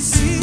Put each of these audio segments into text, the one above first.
sim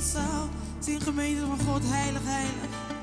zal. Zing gemeente van God, heilig, heilig.